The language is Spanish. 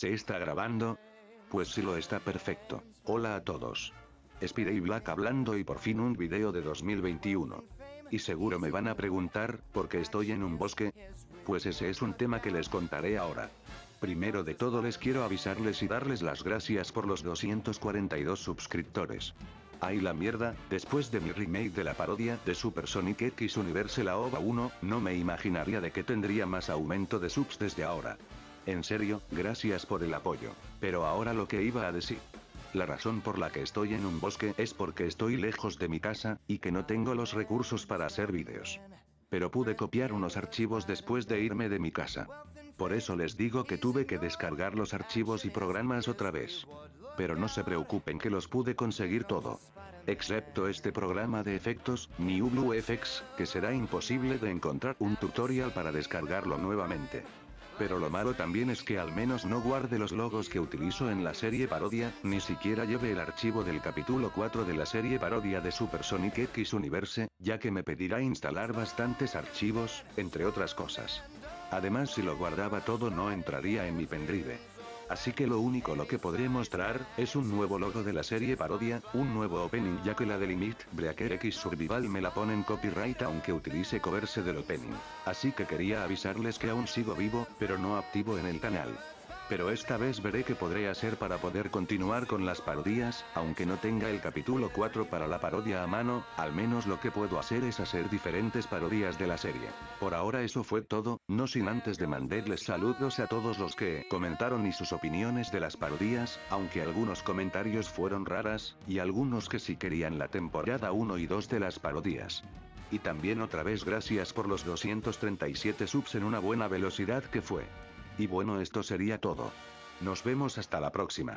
¿Se está grabando? Pues sí lo está perfecto. Hola a todos. Spirey Black hablando y por fin un video de 2021. Y seguro me van a preguntar, ¿por qué estoy en un bosque? Pues ese es un tema que les contaré ahora. Primero de todo les quiero avisarles y darles las gracias por los 242 suscriptores. Ay la mierda, después de mi remake de la parodia de Super Sonic X Universe la OVA 1, no me imaginaría de que tendría más aumento de subs desde ahora. En serio, gracias por el apoyo. Pero ahora lo que iba a decir. La razón por la que estoy en un bosque es porque estoy lejos de mi casa, y que no tengo los recursos para hacer vídeos. Pero pude copiar unos archivos después de irme de mi casa. Por eso les digo que tuve que descargar los archivos y programas otra vez. Pero no se preocupen que los pude conseguir todo. Excepto este programa de efectos, New Blue FX, que será imposible de encontrar un tutorial para descargarlo nuevamente. Pero lo malo también es que al menos no guarde los logos que utilizo en la serie parodia, ni siquiera lleve el archivo del capítulo 4 de la serie parodia de Super Sonic X Universe, ya que me pedirá instalar bastantes archivos, entre otras cosas. Además si lo guardaba todo no entraría en mi pendrive. Así que lo único lo que podré mostrar, es un nuevo logo de la serie parodia, un nuevo opening ya que la de Limit Breaker X Survival me la ponen copyright aunque utilice coverse del opening. Así que quería avisarles que aún sigo vivo, pero no activo en el canal. Pero esta vez veré qué podré hacer para poder continuar con las parodias, aunque no tenga el capítulo 4 para la parodia a mano, al menos lo que puedo hacer es hacer diferentes parodias de la serie. Por ahora eso fue todo, no sin antes de mandarles saludos a todos los que comentaron y sus opiniones de las parodias, aunque algunos comentarios fueron raras, y algunos que sí querían la temporada 1 y 2 de las parodias. Y también otra vez gracias por los 237 subs en una buena velocidad que fue. Y bueno esto sería todo. Nos vemos hasta la próxima.